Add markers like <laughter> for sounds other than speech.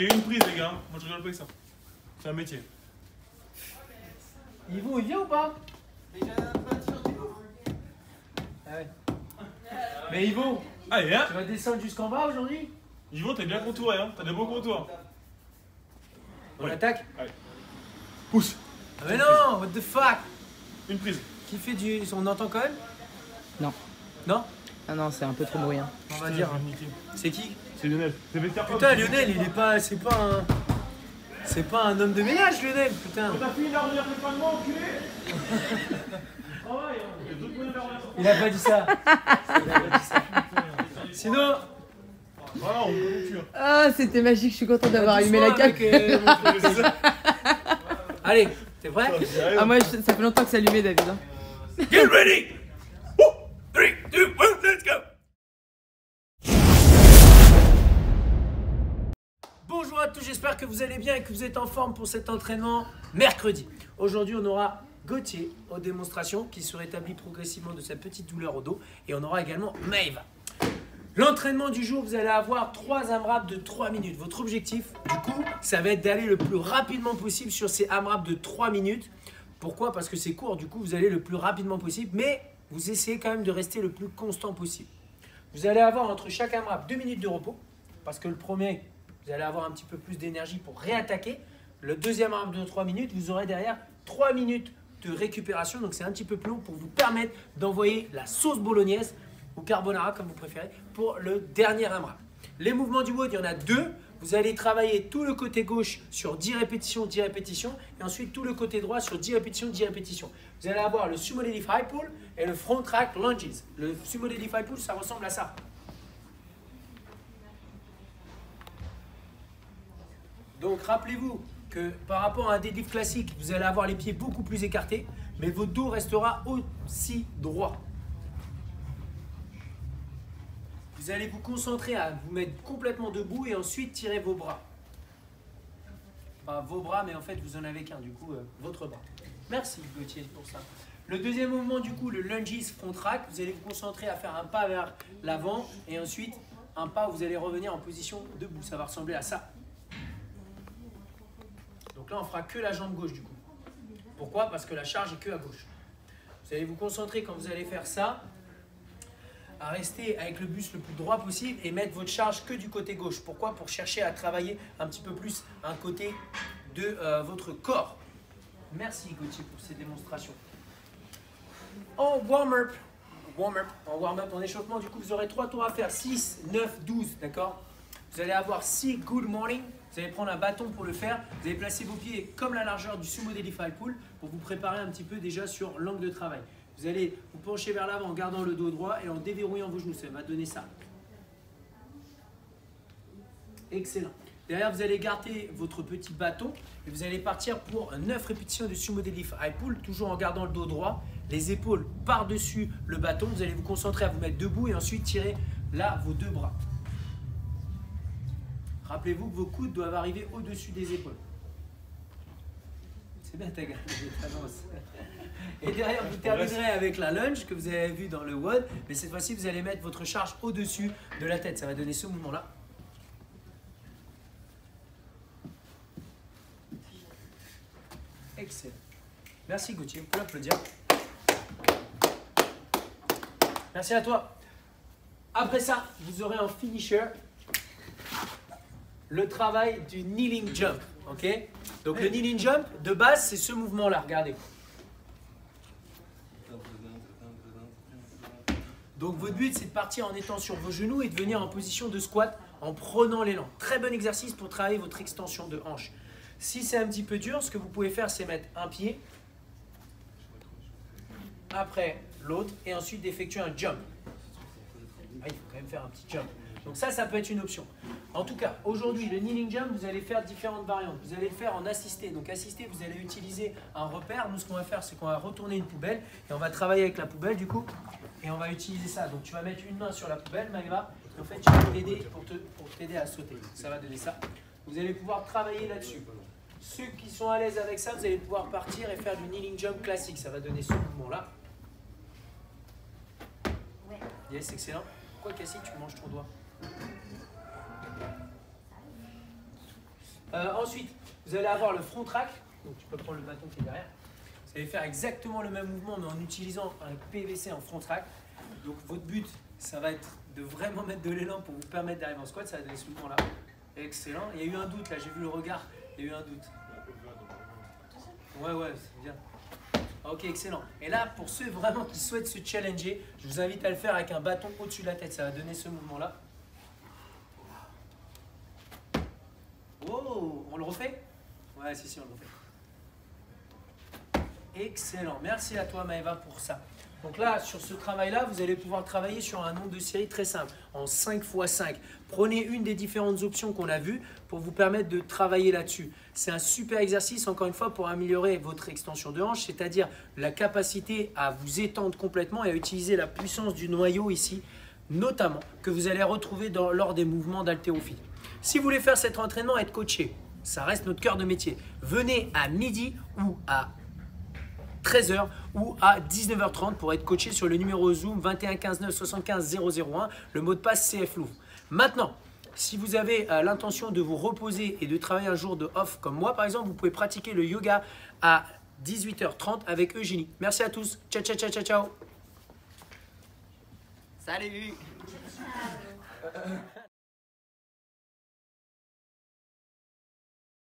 Ok, une prise, les gars. Moi, je rigole pas avec ça. C'est un métier. Yvon, il vient ou pas Mais du. Ah ouais. Mais Yvon, Allez, hein tu vas descendre jusqu'en bas aujourd'hui Yvon, t'es bien contouré, hein. T'as des beaux contours. On Ouais. attaque Pousse. Ah mais non, what the fuck Une prise. Qui fait du... On entend quand même Non. Non Ah non, c'est un peu trop bruyant. On va dire. hein. C'est qui C'est Lionel. C'est vestiaire. Putain, Lionel, il est pas... C'est pas un... C'est pas un homme de ménage, Lionel, putain. T'as fini la revenir pas de moi, enculé <laughs> Travaille, hein. Il y a d'autres moyens de faire rien. Il a pas dit ça. Il a pas dit ça. Sinon... Voilà, on peut. Ah, c'était magique, je suis contente d'avoir allumé doucement la cam. euh. <laughs> Allez, t'es prêt? Ah, moi, je- ça fait longtemps que c'est allumé, David. hein. Get ready! J'espère que vous allez bien et que vous êtes en forme pour cet entraînement mercredi. Aujourd'hui, on aura Gauthier aux démonstrations qui se rétablit progressivement de sa petite douleur au dos et on aura également Maeve. L'entraînement du jour, vous allez avoir 3 AMRAP de 3 minutes. Votre objectif, du coup, ça va être d'aller le plus rapidement possible sur ces AMRAP de 3 minutes. Pourquoi? Parce que c'est court, du coup, vous allez le plus rapidement possible, mais vous essayez quand même de rester le plus constant possible. Vous allez avoir entre chaque AMRAP 2 minutes de repos, parce que le premier, vous allez avoir un petit peu plus d'énergie pour réattaquer. Le deuxième AMRAP de 3 minutes, vous aurez derrière 3 minutes de récupération, donc c'est un petit peu plus long pour vous permettre d'envoyer la sauce bolognaise ou carbonara comme vous préférez pour le dernier AMRAP. Les mouvements du WOD, il y en a deux. Vous allez travailler tout le côté gauche sur 10 répétitions, 10 répétitions, et ensuite tout le côté droit sur 10 répétitions, 10 répétitions. Vous allez avoir le sumo deadlift high pull et le front track lunges. Le sumo deadlift high pull, ça ressemble à ça. Donc rappelez-vous que par rapport à un deadlift classique, vous allez avoir les pieds beaucoup plus écartés, mais votre dos restera aussi droit. Vous allez vous concentrer à vous mettre complètement debout et ensuite tirer vos bras. Pas vos bras, mais en fait vous en avez qu'un, du coup, euh, votre bras. Merci Gauthier pour ça. Le deuxième mouvement, du coup, le lunges front track, vous allez vous concentrer à faire un pas vers l'avant et ensuite un pas où vous allez revenir en position debout. Ça va ressembler à ça. Là, on fera que la jambe gauche du coup. Pourquoi? Parce que la charge est que à gauche. Vous allez vous concentrer quand vous allez faire ça à rester avec le buste le plus droit possible et mettre votre charge que du côté gauche. Pourquoi? Pour chercher à travailler un petit peu plus un côté de euh, votre corps. Merci Gauthier pour ces démonstrations. En warm-up, warm-up, en warm-up, en échauffement, du coup, vous aurez trois tours à faire 6, 9, 12, d'accord? Vous allez avoir 6 good morning. Vous allez prendre un bâton pour le faire. Vous allez placer vos pieds comme la largeur du sumo high pull pour vous préparer un petit peu déjà sur l'angle de travail. Vous allez vous pencher vers l'avant en gardant le dos droit et en déverrouillant vos genoux. Ça va donner ça. Excellent. Derrière, vous allez garder votre petit bâton et vous allez partir pour 9 répétitions de sumo deadlift high pull, toujours en gardant le dos droit, les épaules par-dessus le bâton. Vous allez vous concentrer à vous mettre debout et ensuite tirer là vos deux bras. Rappelez-vous que vos coudes doivent arriver au-dessus des épaules. C'est bien ta. <laughs> Et derrière, vous terminerez avec la lunge que vous avez vu dans le WOD, mais cette fois-ci, vous allez mettre votre charge au-dessus de la tête. Ça va donner ce mouvement-là. Excellent. Merci Gauthier, on peut l'applaudir. Merci à toi. Après ça, vous aurez en finisher le travail du kneeling jump. Ok? Donc le kneeling jump, de base, c'est ce mouvement-là. Regardez. Donc votre but, c'est de partir en étant sur vos genoux et de venir en position de squat en prenant l'élan. Très bon exercice pour travailler votre extension de hanche. Si c'est un petit peu dur, ce que vous pouvez faire, c'est mettre un pied après l'autre et ensuite d'effectuer un jump. Ah, il faut quand même faire un petit jump. Donc ça, ça peut être une option. En tout cas, aujourd'hui, le kneeling jump, vous allez faire différentes variantes. Vous allez le faire en assisté. Donc assisté, vous allez utiliser un repère. Nous, ce qu'on va faire, c'est qu'on va retourner une poubelle et on va travailler avec la poubelle, du coup. Et on va utiliser ça. Donc tu vas mettre une main sur la poubelle, Maëva, et en fait, tu vas t'aider pour t'aider à sauter. Ça va donner ça. Vous allez pouvoir travailler là-dessus. Ceux qui sont à l'aise avec ça, vous allez pouvoir partir et faire du kneeling jump classique. Ça va donner ce mouvement-là. Yes, excellent. Pourquoi Cassie, tu manges ton doigt? Euh, ensuite, vous allez avoir le front track. Donc tu peux prendre le bâton qui est derrière. Vous allez faire exactement le même mouvement, mais en utilisant un PVC en front track. Donc votre but, ça va être de vraiment mettre de l'élan pour vous permettre d'arriver en squat. Ça va donner ce mouvement-là. Excellent. Il y a eu un doute là, j'ai vu le regard. Il y a eu un doute. Ouais, ouais, c'est bien. Ok, excellent. Et là, pour ceux vraiment qui souhaitent se challenger, je vous invite à le faire avec un bâton au-dessus de la tête. Ça va donner ce mouvement-là. Oh, on le refait Ouais, si, si, on le refait. Excellent. Merci à toi, Maëva, pour ça. Donc là, sur ce travail-là, vous allez pouvoir travailler sur un nombre de séries très simple, en 5 x 5. Prenez une des différentes options qu'on a vues pour vous permettre de travailler là-dessus. C'est un super exercice, encore une fois, pour améliorer votre extension de hanche, c'est-à-dire la capacité à vous étendre complètement et à utiliser la puissance du noyau ici, notamment, que vous allez retrouver lors des mouvements d'haltérophilie. Si vous voulez faire cet entraînement, être coaché, ça reste notre cœur de métier. Venez à midi ou à 13h ou à 19h30 pour être coaché sur le numéro Zoom 21 15 9 75 001, le mot de passe CF Louvre. Maintenant, si vous avez euh, l'intention de vous reposer et de travailler un jour de off comme moi par exemple, vous pouvez pratiquer le yoga à 18h30 avec Eugénie. Merci à tous. Ciao ciao ciao ciao ciao. Salut